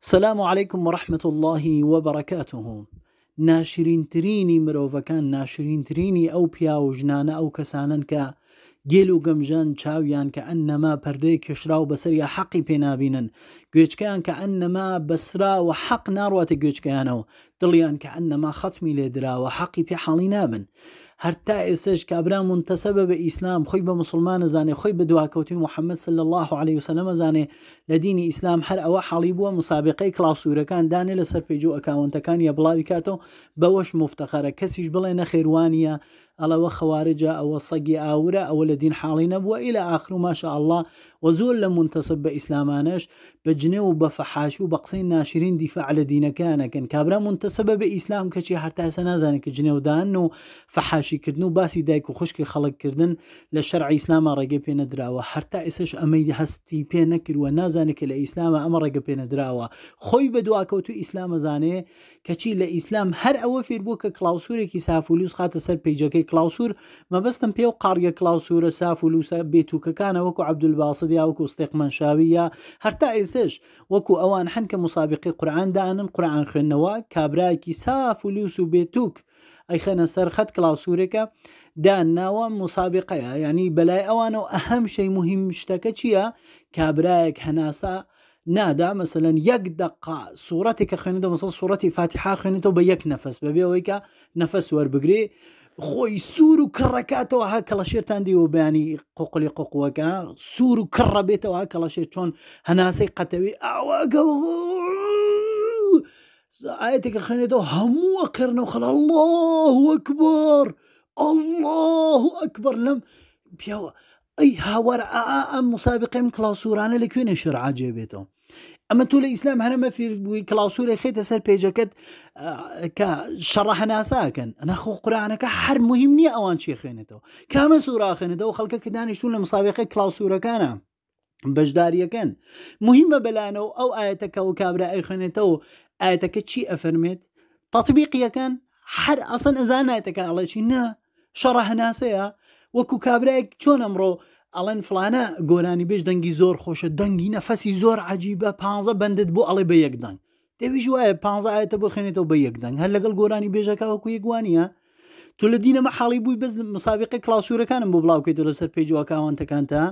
سلام علیکم و رحمت الله و بەرەکاته ناشرینترینی مرۆڤەکان ناشرینترینی ئەو پیا و ژنانە ئەو کەسانن کە گێل و گەمژان چاویان کە ئەنەما پەردەی کێشرا و بەسەری حەقی پێنابینن گوێچکیان کە ئەنەما بەسرا و حەق ناڕاتە گوێچکیانەوە دڵیان کە پێ حاڵی نابن. هەر تا ئێسش کابرا منتەسەبە بە ئیسلام خۆی بە مسلمانە زانێ خۆی بە دواکەوتی محەممەد سل الله عليه وسلم زانێ لە دینی ئیسلام هەر ئەوە حاڵی بووە مسابقەی کلاسوورەکان دانێ لە سەر پێج و ئەکاونتەکان یا بڵاوی کاتەوە بەوەش مفتەخەرە کەسیش بڵێ نەخێوانە ئەلەوە خەوارجە ئەوە سەگی ئاورە ئەوە لە دین حاڵی نەبووە ئیلا ئاخر و ماشە الله و زۆر لە منتەسب بە ئیسلامانش بە جنێ و بە فەحاش و بە قسەی ناشرین دیفاع لە دینەکانەکەن. کابرا منتەسبە بە ئیسلام کەچی هەرتاسە نازانێت کە جنێودان و فەحاشیکردن و باسی دایک و خوشکی خەڵککردن لە شەرع ئیسلامە ڕێگە پێ نەدراوە. هەرتا ئێسش ئەمەی هەستی پێ نەکردووە نازانێت کە لە ئیسلامە ئەمە ڕێگە پێ نەدراوە. خۆی بە دواکەوت و ئیسلامە زانێ کەچی لە ئیسلام هەر ئەوە فێر بوو کە کلااوسورێکی سافولوس خاتە سەر پیجەکەی کلااوسور مەبەستم پێ و قاریە کلااوسورە سافولوسە بێتوکەکانە وەکو عبدولباسدیا وەکو استێقمەشاویە هەرتا ئێسش وەکو ئەوان هەنکە مسابقی قورآاندانن قورآان خوێندنەوە کابراایکی سافولوس و بێتوک. ئەیخەنە سەر خەت کلااوسورێکە داناوە مسابقەیە. ینی بەلای ئەوانە و ئەهەم شەی مهم شتەکە چییە؟ کابراایەک هەناسا نادا مەسەن یەک دقا سوورەتێکە خوێنێتەوە مەسەڵ سوورەتی فاتیحا خوێنێتەوە بە یەک نەفەس. بەبێ ئەوەیکە نەفەس وەربگرێ خۆی سوور و کڕەکاتەوە ها کەڵەشێتان دیوە بەانی قوقلی قوقوەکە سوور و کڕە بێتەوە کەڵەشێت چۆن هەناسەی قەتەوی ئاواگە ئاەتێکە خوێنێتەوە هەمووە کردنەوە خەڵ الله وەکبار الله ئەکبەر لەم پیاوە ئەی هاوار ئەم مسابقیم کلاسورانە لە کوێنە شرعاجێ بێتەوە ئەمە تو لە ئیسلام هەرمە فیر بووی کلاسوورە خێتە سەر پێجەکەت کە شەڕە هەناساکەن ئەنەخۆ قورانەکە هەر مهم نییە ئەوان چی خوێنێتەوە کامە سوراخێنێتەوە خەڵکە کە دانیشتون لە مسابقی کلاسوورەکانە بەشداریەکەن مهمە بەلانەوە ئەو ئاەتەکە و کابرا ئەی خوێنێتەوە ئاەتەکە چی ئەفەرمێت تەطبیقیەکەن هەر ئەسن ئەزان نایەتەکە ئەڵێکی نە شەڕە هەناسەیە وەکو کابراایك چۆن ئەمڕۆ ئەڵێن فلانە گۆرانی بێش دەنگی زۆر خۆشە دەنگی نەفەسی زۆر عجیبە پ بندت بۆ ئەڵێ بە یەک دەنگ. دەویژ وایە پ ئاەتە بۆ خێنێتەوە بە یەک دەنگ. هەر لەگەڵ گۆرانی بێژەکە وەکو یەکوانە تۆ لە دینە مەحاڵی بووی بەس مسابقی کلاسوورەکانم بۆ بڵاوکەیت لەسەر پێیجوواکاوانتەکانتە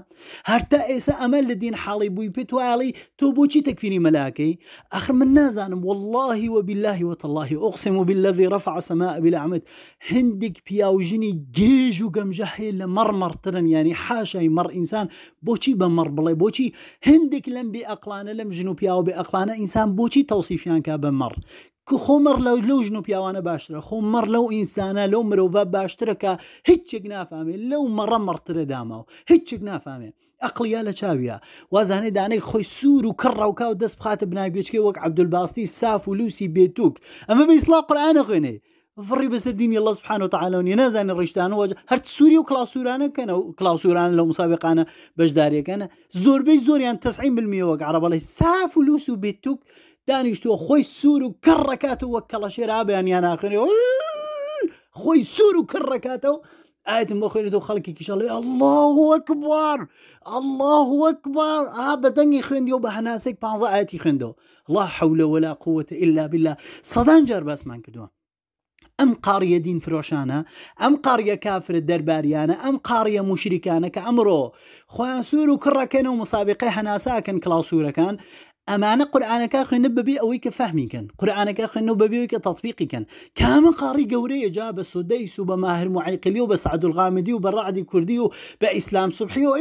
هەرتا ئێستا ئەمە لە دین حاڵی بووی پێ توواڵی تۆ بۆچی تەکفیری مەلاکەی؟ ئەخر من نازانم واللهی وباللهی وتەلهی ئۆقسم و بالذی ڕفع سەما بلعمد هندێک پیاوژنی گێژ و گەمژە هەیە لە مەڕمەڕترن ینی حاشای مەڕ ئینسان بۆچی بە مەڕ بڵێ؟ بۆچی هندێک لەم بێ ئەقلانە لەم ژن و پیاوە بێ ئەقلانە ئینسان بۆچی تەوسیفیان کا بە کە خۆمەڕ لەو لەو ژن و پیاوانە باشترە خۆمەڕ لەو ئینسانە لەو مرۆڤ باشترەکە هیچێک نافامێت لەو مەڕە مەڕترە داماوە. هیچێک نافامێت ئەقلیا لە چاویە. وازانێ دانەی خۆی سوور و کڕاوکا و دەست بخاتە بناگوێچکە وەک عبدولباستی ساف و لوسی بێتوک. ئەمە بە ئیسلا قورآانە خوێنێ فڕی بەسەر دینی الله سبحان و تعالونی نازانانی ڕیشتانەوە هەر سووری و کلاسورانەکەنە و کلاسوران لە مسابقانە بەشداریەکەنە. زۆربەی زۆریان تەسعین بلمیەوە. عربڵی ساف و لوس و بێتوک دانیشتووە خۆی سوور و کڕەکاتەوە وەک کەڵەشێرابیان یان ناخێنێ خۆی سوور و کڕەکاتەوە ئاەتم بۆ خوێنێتەوە خەڵکی کیشەڵێ الله. وەکبار الله وەکبار ئا بە دەنگی خوێندی و بە هەناسێک پ خوێندەوە الله حولە ولا قوتە إلا بالله. سەدان جار باسمان کردووە ئەم قاڕیە دین فرۆشانە ئەم قاڕیە کافرە دەرباریانە ئەم قاڕیە مشریکانە کە ئەمڕۆ خۆیان سوور و کڕەکەن و مسابقی هەناساکەن ئەمانە قورآانەکە خوێنە ببێ ئەوەی کە فەهمیکەن قورآانەکە خوێنەوە بەبێەوەی کە تطبیقیکەن کامە قاڕی گەورەیە جا بە سودەی سو بە ماهر معیقلی و بە سعدولغامدی و بە ڕعدی کوردی و بە ئیسلام سوبحی و و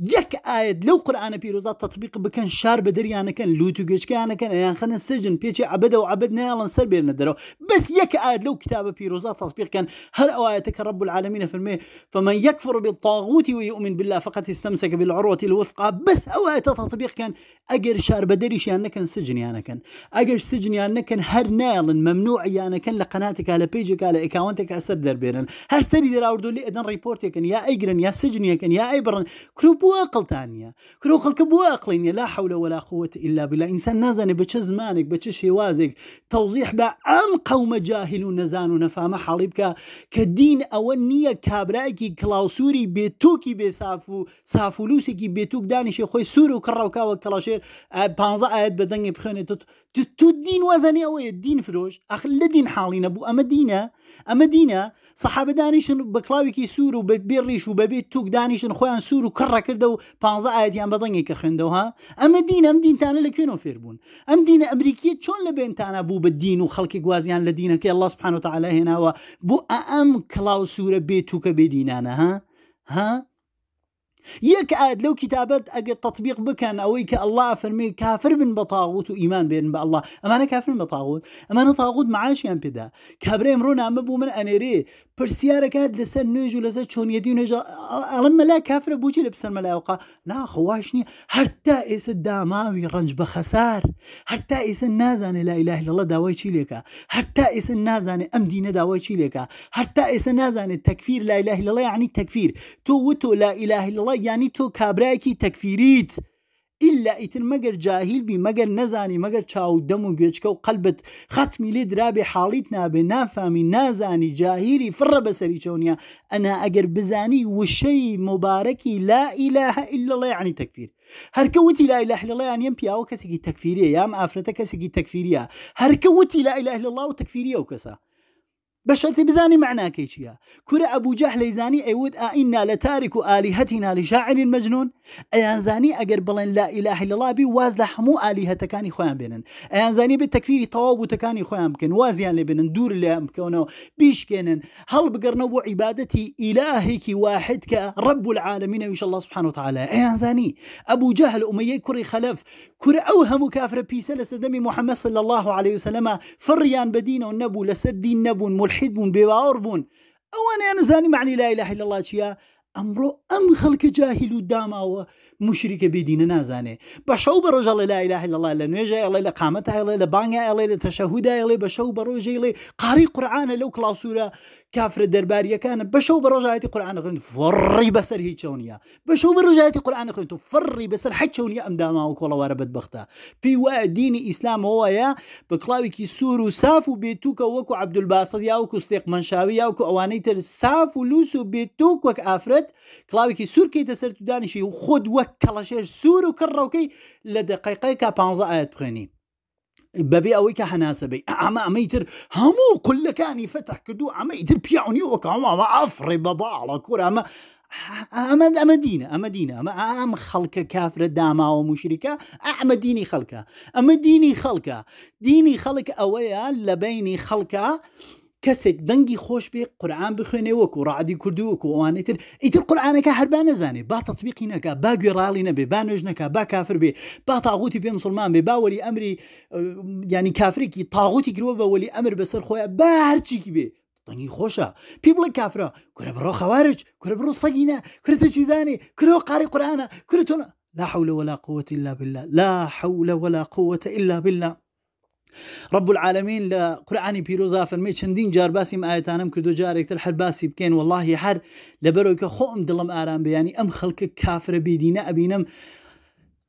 یەک ئاەت لەو قورآانە پیرۆزات تطبیق بکەن شار بە دەریانەکەن لوت و گەچکیانەکەن ئەیان خەنە سجن پێچی عبدە و عبد ناڵن سەر بێنە دەرەوە بەس یەک ئاەت لەو کتابە پیرۆزات تطبیقکەن هەر کە رب العالمین فەرمێ فمن يكفر بالطاغوت ويؤمن بالله فقط استمسك بالعروة الوثقى. بس ئەوایە تطبیق بکەن ئەگەر شار بە دەریشیان نەکەن سجنیانەکەن ئەگەر سجنیان نەکەن هەر ناڵن مەمنوعیانەکەن لە قەناتێکا لە پیجێکا لە ئەکاونتێکا سەر دەربێنن هەر سەری دەراوردو لێ ئەدەن ریپۆرتێکن یا ئەیگرن یا سجنیەکەن یا ئەی بڕن کرو بووە قڵتانە کرۆ خەڵکە بووە ئەقلینە لا حولە ولا قوت إلا بلا ئینسان نازانێت بە چه زمانێک بە چه شێوازێک تەوزیح بە ئەم قەومە جاهل و نەزان و نەفامە حاڵی بکە کە دین ئەوە نییە کابراایکی کلااوسوری بێتوکی بێ ساف و سافولوسێکی بێتوک دانیشێ خۆی سوور و کڕاوکاوە کەڵاشێر پ ئاەت بە دەنگی بخێنێت تو دین وازانی ئەوەیە؟ دین فرۆش. ئەخ لە دین حاڵی نەبوو ئەمە دینە ئەمە دینە سەحابە دانیشن بە کلااوێکی سوور و بە بێڕیش و بەبێت توک دانیشن خۆیان سوور و کڕەکردە و پ ئاەتیان بەدەنگی کە خوێندەوە ئەمە دین ئەم دینتانە لە کوێنەوە فێربوون ئەم دینە ئەمریکیە چۆن لە بێنتانە بوو بە دین و خەڵکی گوازیان لە دینەکە؟ الله سبحانه وتعالى هێناوە. بۆ ئەم کلااو سوورە بێت توکە بێدینانە ها؟ ها؟ یەک ئاات لەو کتابەت ئەگەر تطبیق بکەن ئەوەی کە الله فەرمی کافر بن بە تاغوت و ئیمان بێن بە الله ئەمانە کافرن بە تاغوت ئەمانە تاغوت معاشیان پێدا کابرێ ئەمڕۆ نامە بوو من ئەنێرێ پرسیارەکات لەسەر نوێژ و لەسەر چۆنیەتی نوێژ ئەڵم مەلا کافرە بچی لە بسەر مەلاوقا ناخواش نییە هەرتا ئێستا داماوی ڕنج بە خەسار هەرتا ئێستا نازانێت لا لەڵە داوای چی لێکە هەرتا ئێستا نازانێت ئەم دینە داوای چی لێکە هەرتا ئێستا نازانێت تەکفیر لا ئیلاهی لەڵە ینی تەکفیر تۆ وتۆ لا ئیلاهی لەڵە ینی تۆ کابراایکی تەکفیریت ئللا ئیتر مەگەر جاهیل بی مەگەر نەزانی مەگەر چاو دەم و گوێچکە و قەلبت خەتمی لێ درابێ حاڵیت نابێ نافامی نازانی جاهیلی فڕە بەسەری چۆنیە ئەنا ئەگەر بزانی لا ئیلاها إلا الله تەکفیر هەرکە وتی لا إله إلا الله یان یم پیاوە کەسێکی تەکفیریە یام ئافرەتە کەسێکی تەکفیریە هەرکە وتی لا إله إلا الله و تەکفیریە و کەسە بە شەرتی بزانی معناکەی چییە کورە ئەبووجه لەیزانی ئەیود ئائنا لە تاریک و ئالیهەتینا لشاعری مەجنون ئەیانزانی ئەگەر بڵێن لا ئیلاهی لەڵابی واز لە هەموو ئالیهەتەکانی خۆیان بێنن. ئەیانزانی بێت تەکفیری تەواو بوتەکانی خۆیان بکەن وازیان لێ بنن دوور لێ بکەونەوە بیشکێنن هەڵ بگەڕنەوە بۆ عیباەتی ئیلاهێکی واحد کە ڕب العالمینە ویش الله سبحانه وتعالى ئەیانزانی ئەبوو جەهل ئومەیە کوڕی خەلف کورە ئەو هەموو کافرە پیسە لە سەردەمی محەممەد الله عليه وسلم فڕیان بەدینەوە نەبوو لەسەر دین نەبوون ملحید بوون بێواوەڕ بوون. ئەوانیان نزانی معنی لا إله إلا الله چیە؟ ئەمڕۆ ئەم خەڵکە جاهیل و داماوە مشریکە بێدینە نازانێ. بە شەو بە ڕۆژە لە لای لای لەڵای لە نوێژە ئەڵێ لە قامەت ئەڵێ لە بانگە ئەڵێ لە تەشەهودا ئەڵێ بە شەو بە ڕۆژەی قاری قورآانە لەو کلاسوورە کافرە دەرباریەکانە بەشەو بە ڕۆژایەتی قورآان خوێن فڕی بەسەر هیچ چۆنیە بەشەو بە ڕۆژایەتی قورآان خوێن و فڕی بەسەر حچونیە ئەم داماوە کۆڵەوارە بەدبختە پێی وایە دینی ئیسلامەوەیە بە کلااوێکی سوور و ساف و بێتوکە وەکو عبدولباسەد یا وکو ستێق منشاوی یاوکو ئەوانەی تر ساف و لوس و بێتوک وەک ئافرەت کلااوێکی سوورکەیتە سەر تو دانیشی و خۆت وەک کەڵەشێر سوور و کڕڕەوکەی لە دقیقەی کا پ ئاەت بخوێنی بەبێ ئەوەی کە هەناسەبەی ئەمە ئەمەی تر هەموو قلەکانی فتح کردو ئەمەی تر پیاونی ئافڕێ بە باڵە کوور ئەمە ئەمە ئەمە دینە ئەمە دینە ئەمە ئام خەڵکە کافرە داماوە مشریکە ئەمە دینی خەڵکە ئەمە دینی خەڵکە دینی خەڵک ئەوەیە لە بینی خەڵکە کەسێک دەنگی خۆش بێ قورآان بخوێنێ وەکو ڕعادی کردووەکو ئەوانێتتر ئیتر قورآانەکە هەربا نەزانێ. با تطبیقی نەکە با گوێڕاڵی نەبێ با نوێژ نەکە با کافر بێ. با تاغوتی پێ مسلمان بێ باوەری ئەمری ینی کافرێکی تاغوتی گرۆ بە وەلی ئەمر بەسەر خۆیان با هەرچیکی بێ. دەنگی خۆشە. پێ بڵێ کافرە کورە بڕۆ خەوارج کورە بڕۆ سەگینە کورتە چیزانێ کورەوە قاری قورآانە کورتۆە لا حول ولا قوة إلا بالله. لا حول ولا قوة إلا بالله. ڕب العالمین لە قورآانی پیرۆزا فەرمی چەندین جار باسیم ئاەتانم کردو جارێکتر هەر باسی بکەین. واللهی هەر لەبەرەوەی کە خۆم دڵم ئارام بەیانی ئەم خەڵکە کافرە بێدینە ئەبینم.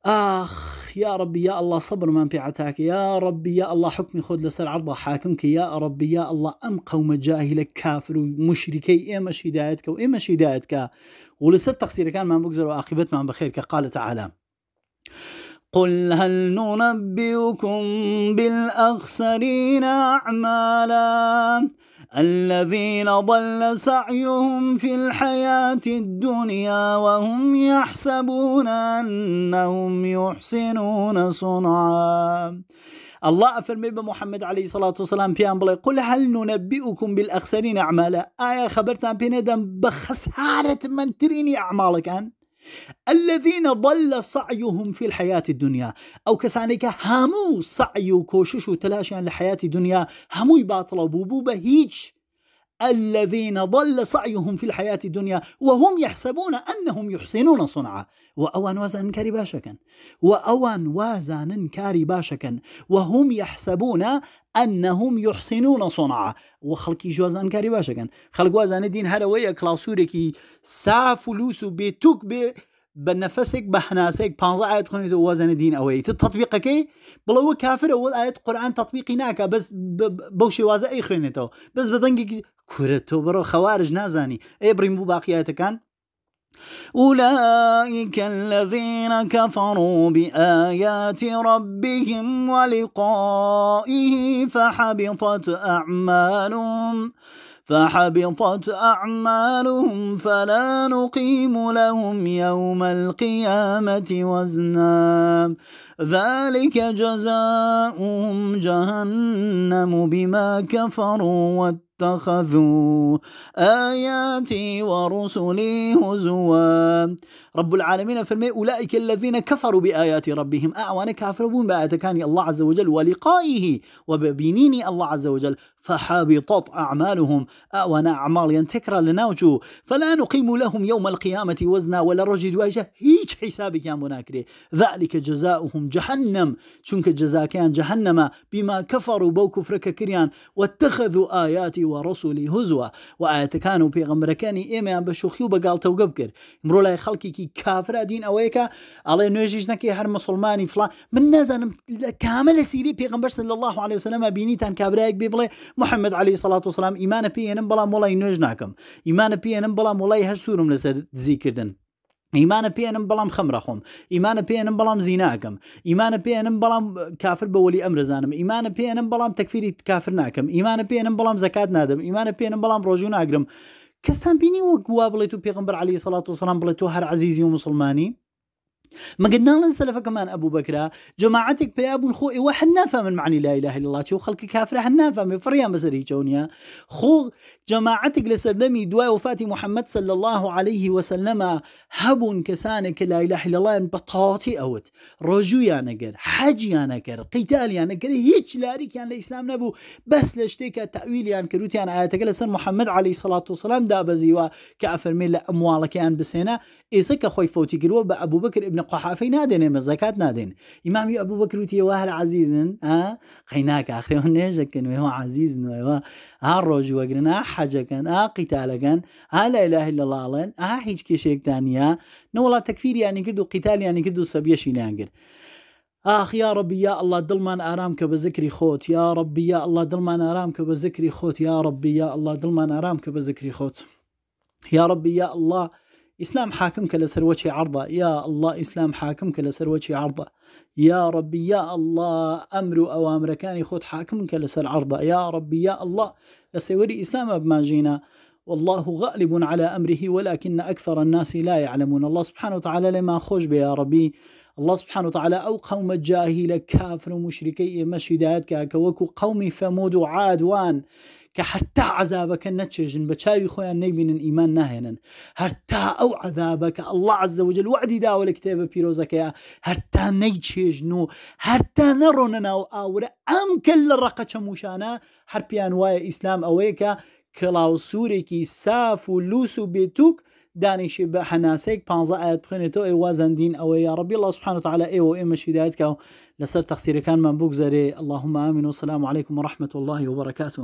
ئاخ يا ربي يا الله صبر من في عتاك يا ربي يا الله حكمي خذ لسر عرضة حاكمك يا ربي يا الله أم قوم جاهل كافر ومشركي إما شدايتك وإما شدايتك ولسر تقصير كان ما بقزر وعاقبت ما بخير كقال تعالى قل هل ننبئكم بالأخسرين أعمالا الذين ضل سعيهم في الحياة الدنيا وهم يحسبون أنهم يحسنون صنعا. الله أفرمي بمحمد عليه الصلاة والسلام بيان بڵێ قل هل ننبئكم بالأخسرين أعمالا؟ آية خبرتان بينادم بخسارة من تريني أعمالك أن؟ الذين ضل سعيهم في الحياة الدنيا. أو كسانيك همو سعي وكوشش وتلاشيان لحياة الدنيا. همو باطلة بوبوبة هيج. الذين ضل سعيهم في الحياة الدنيا وهم يحسبون أنهم يحسنون صنعا. وأوان وازان كاري باشكا وأوان وازان كاري باشكا وهم يحسبون أنهم يحسنون صنعا. وخلقي جوازان كاري باشكا خلق وازان الدين هذا ويا كلاسوريكي سافلوس بيتوك بي بە نەفسێک بە هەناسێک پ ئاەت خۆنیت وەزانە دین ئەوەی تطبیقەکەی بڵەوە کافرە وە ئاەت قورآان تطبیقی ناکە بەس بەو شێوازە ئەی خوێنێتەوە بەس بە دەنگێکی کورە تۆ بڕۆ خەوارش نازانی ئێ بریم بوو أولئك الذين كفروا بآيات ربهم ولقائه فحبطت أعمالهم. فحبطت أعمالهم فلا نقيم لهم يوم القيامة وزنا. ذلك جزاؤهم جهنم بما كفروا اتخذوا آياتي ورسلي هزوا. رب العالمين فرمي أولئك الذين كفروا بآيات ربهم. أعوان كافرون بآيات كان الله عز وجل ولقائه وببينيني الله عز وجل فحبطت أعمالهم. أعوان أعمال ينتكر لناوجو فلا نقيم لهم يوم القيامة وزنا ولا رجد واجه هيج حسابك يا مناكري. ذلك جزاؤهم جهنم چونکە جزاکیان جهنمە بیما کەفەڕ و بەو کوفرەکە کریان وتەخەذ و ئاياتی وەڕسولی هوزوە. و ئاەتەکان و پێغەمبەکانی ئێمەیان بە شوخی و بەگالتەوگە بکرد. مرۆ لای خەڵکیکی کافرا دین ئەوەیەکە ئەڵێ نوێژیش نەکەی هەر مسلمانی فلان. من نازانم کامە لە سیری پێغمبەر سن الله عليه وسلمە بینیتان کابراایك بێ بڵێ محمد عليه سلاات وسلام ایمانە پێێنم بەڵام وڵی نوێژ ناکەم. ایمانە پێێنم بەڵام وڵی هەر سوورم لەسەر دزیکردن ئیمانە پێێنم بەڵام خەمرە خۆم. ئیمانە پێێنم بەڵام زیناکەم ئیمانە پێێنم بەڵام کافر بەوەلی ئەم رزانم ئیمانە پێێنم بەڵام تەکفیری کافر ناکەم. ئیمانە پێێنم بەڵام زکات نادەم. ئیمانە پێێنم بەڵام ڕۆژوو ناگرم. کەستان بینی وەک وا بڵێت و پێغمبەر علی سەڵات و سلام بڵێت و هەر عزیزی و مسلمانی؟ مەگەر ناڵن سەلفەکەمان ئەبوو بکرا جماعتێک پیابوون خۆ ئێوە هەر نافەمن معنی لا إله إلا الله و خەڵکی کافرە هەر نافەمێ فڕیان بەسەر هیچ چونیە خۆ جماعتێک لە سەردەمی دوای وفاتی محەممەد صل الله عليه هەبوون کەسانێک کە لا إله إلا الله بە تاڵاتی ئەوت ڕۆژویان نەگەر حەجیان نەکرد قیتالیان نەکرد هیچ لاریکیان لە ئیسلام نەبوو بەس لە شتێکە تاویلیان کردوتیان ئاەتەکە لەسەر محەممەد عليه سلاات و سلام دابەزیوە کە ئەفەرمێ لە ئەمواڵەکەیان بسێنە ئێسە کە خۆی فوتی گرووە بە ئەبوو بکر ابن قحافەی نادێنێ مە زکات نادێن ئیمامی ئەبوو بکروتیەوە هەر عزیزن قەیناکە ئاخرێەوە نێژەکەن وێەوە عزیز نوێەوە ها ڕۆژی وەگرن ئا حەجەکەن ئا قیتالەکەن ئا لە لای لە لاڵێن ئا هیچ کێشێکتانە نەوەڵا تەکفیریانی کرد و قیتالیانی کرد و سەبیەشی نانگرت آخ یا ڕبی یا الله دڵمان ئارام کە بە زکری خۆت یا ڕبی یا الله دڵمان ئارام کە بە زکری خۆت یا ڕبی یا الله دڵمان ئارام کە بە زکری خۆت یا ڕبی یا الله حاکم کە لەسەر وەچی عرضە یا الله حاکم کە لەسەر وەچی عرضە یا ڕبی یا الله ئەمر و ئەوامرەکانی خۆت حاکم کە لەسەر عرضە یا ڕبی یا الله لە سێوەری ئیسلامە بمانژینە والله غالب على أمره ولكن أكثر الناس لا يعلمون. الله سبحانه وتعالى لما خوش بيا ربي. الله سبحانه وتعالى أو قوم الجاهل كافر ومشركي مشهدات كوكو قوم ثمود وعاد وان. کە هەرتا عذابەکە نەچێژن بە چاوی خۆیان نەبینن ئیمان ناهێنن. هەرتا ئەو عذابەکە الله عزەوجل وعدی داوە لە کتێبە پیرۆزەکەیە هەرتا نەی چێژن و هەرتا نەڕۆنە ناو ئاورە ئەم کە لە ڕقە چەموشانە هەرپیان وایە ئیسلام ئەوەیە کە کڵاو سوورێکی ساف و لوس و بێتوک دانیشی بە حەناسەیەک پ ئاەت بخێنێتەوە. ئێ وازەندین ئەوەی ڕبی الله سبحانه وتعالى ئێوە ئێمە شیدایەتکە و لەسەر تەخسیرەکانمان بگذارێ. اللهم ئامین و سلام عليكم ورحمة الله وبركاته.